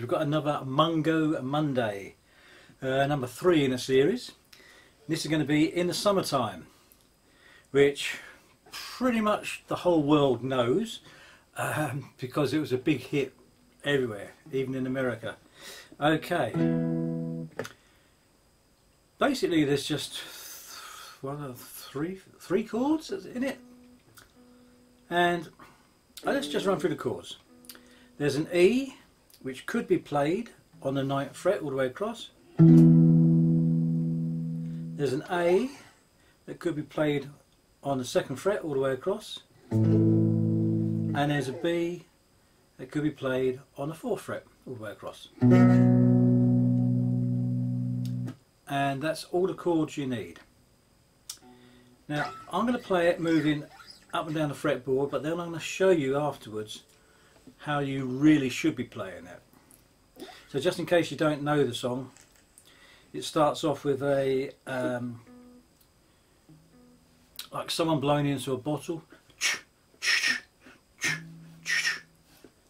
we've got another Mungo Monday, uh, number three in a series. This is going to be in the summertime, which pretty much the whole world knows um, because it was a big hit everywhere, even in America. Okay. Basically, there's just one, three, three chords in it, and let's just run through the chords. There's an E, which could be played on the ninth fret all the way across. There's an A that could be played on the second fret all the way across. And there's a B that could be played on the fourth fret all the way across. And that's all the chords you need. Now I'm going to play it moving up and down the fretboard but then I'm going to show you afterwards how you really should be playing it. So just in case you don't know the song, it starts off with a um, like someone blowing into a bottle.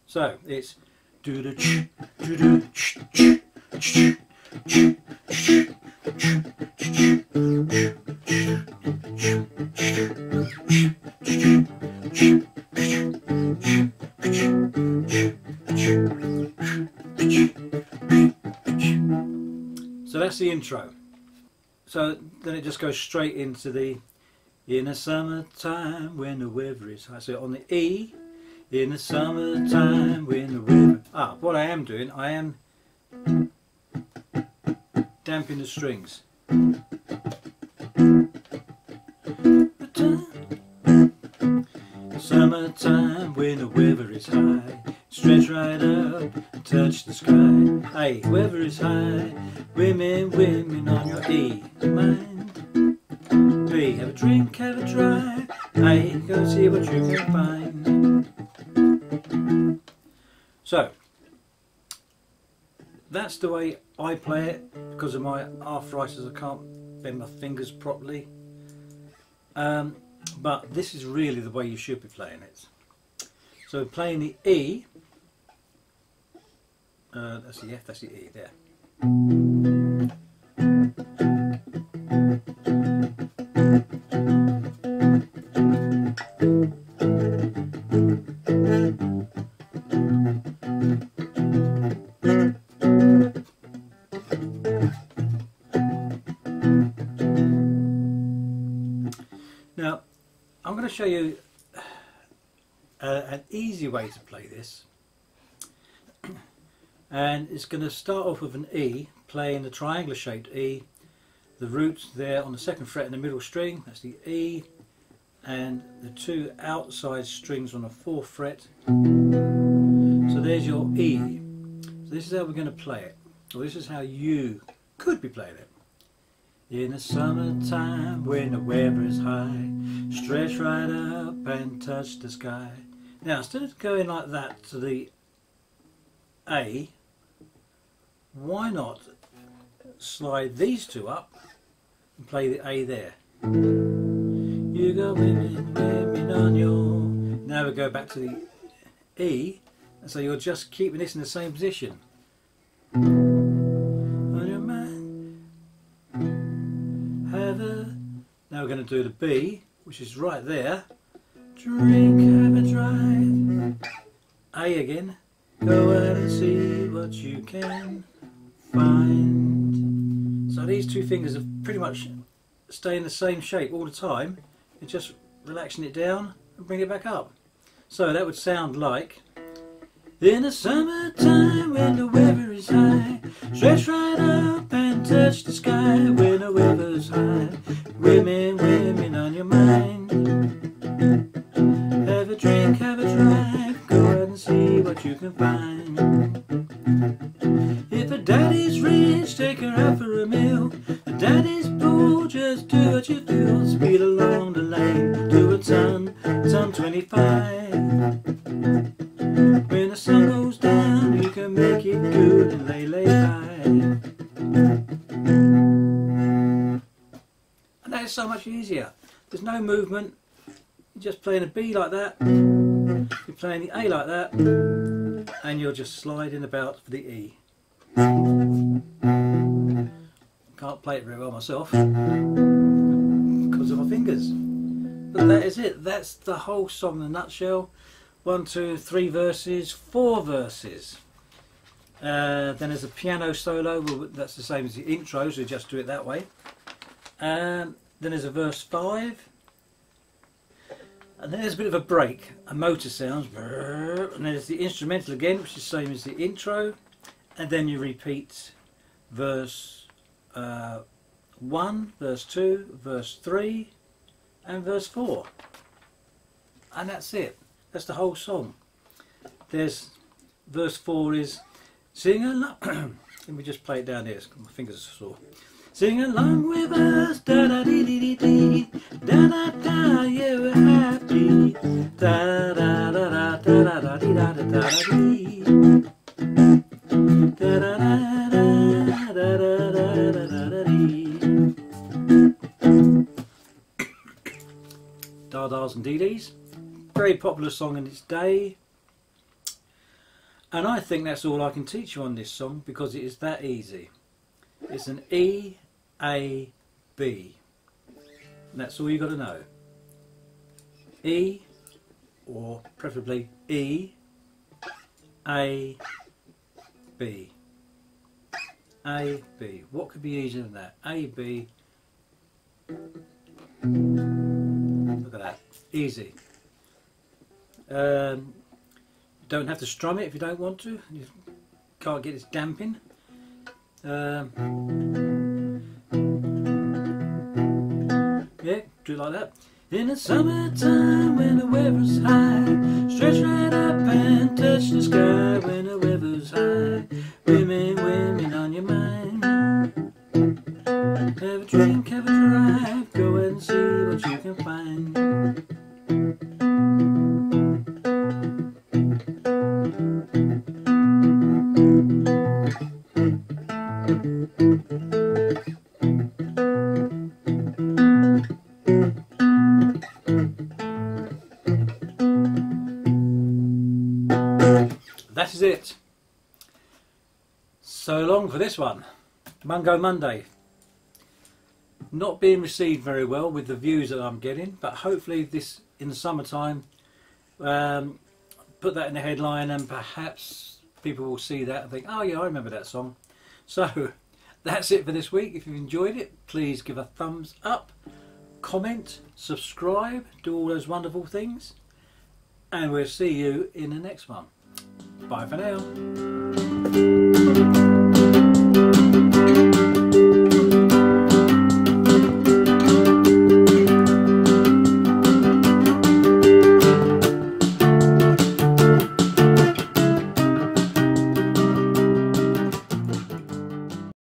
So it's do the do So that's the intro. So then it just goes straight into the in the summertime when the weather is high. So on the E, in the summertime when the weather. Ah, what I am doing, I am damping the strings. Summertime when the weather is high, stretch right up, touch the sky. Hey, weather is high, women, women on your E mind. B, have a drink, have a drive. A, go see what you can find. So, that's the way I play it because of my arthritis. I can't bend my fingers properly. Um, but this is really the way you should be playing it. So playing the E, uh, that's the F, that's the E there. Now, I'm going to show you uh, an easy way to play this. And it's going to start off with an E, playing the triangular shaped E. The root there on the second fret in the middle string, that's the E. And the two outside strings on the fourth fret. So there's your E. So this is how we're going to play it. Or this is how you could be playing it. In the summertime when the weather is high, stretch right up and touch the sky. Now instead of going like that to the A, why not slide these two up and play the A there. You got women, women on your... Now we go back to the E, and so you're just keeping this in the same position. Now we're going to do the B, which is right there. Drink, have a drive. A again. Go out and see what you can find. So these two fingers are pretty much stay in the same shape all the time. You're just relaxing it down and bring it back up. So that would sound like In the summertime when the weather is high Stretch right up and touch the sky when the weather's high Women, women on your mind Have a drink, have a drive Go out and see what you can find what you feel Speed along the lane to a ton, ton 25 When the sun goes down, you can make it good and lay, lay high And that is so much easier. There's no movement. You're just playing a B like that. You're playing the A like that. And you're just sliding about for the E. Can't play it very well myself fingers. But that is it. That's the whole song in a nutshell. One, two, three verses, four verses. Uh, then there's a piano solo. Well, that's the same as the intro, so just do it that way. Um, then there's a verse five. And then there's a bit of a break, a motor sounds, and then there's the instrumental again, which is the same as the intro, and then you repeat verse uh, 1, verse 2, verse 3, and verse 4. And that's it. That's the whole song. There's verse 4 is sing along. Let me just play it down here. My fingers are sore. Sing along with us, da da dee dee dee, da da da, yeah we're happy, da da da da da da da da da da da very popular song in its day. And I think that's all I can teach you on this song because it is that easy. It's an E A B. And that's all you've got to know. E, or preferably E A B. A B. What could be easier than that? A B. Look at that. Easy. Um, don't have to strum it if you don't want to. You can't get its damping. Um, yeah, do it like that. In the summertime when the weather's high, stretch right up and touch the sky when the weather's high. Women, women on your mind. Have a drink, have a drive, go and see what you can find. So long for this one. Mungo Monday. Not being received very well with the views that I'm getting, but hopefully this in the summertime, um, put that in the headline and perhaps people will see that and think, oh yeah, I remember that song. So that's it for this week. If you've enjoyed it, please give a thumbs up, comment, subscribe, do all those wonderful things, and we'll see you in the next one. Bye for now.